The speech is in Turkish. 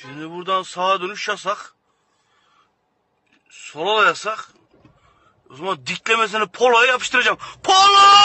Şimdi buradan sağa dönüş yasak. Sola da yasak. O zaman diklemesini poloya yapıştıracağım. Polo!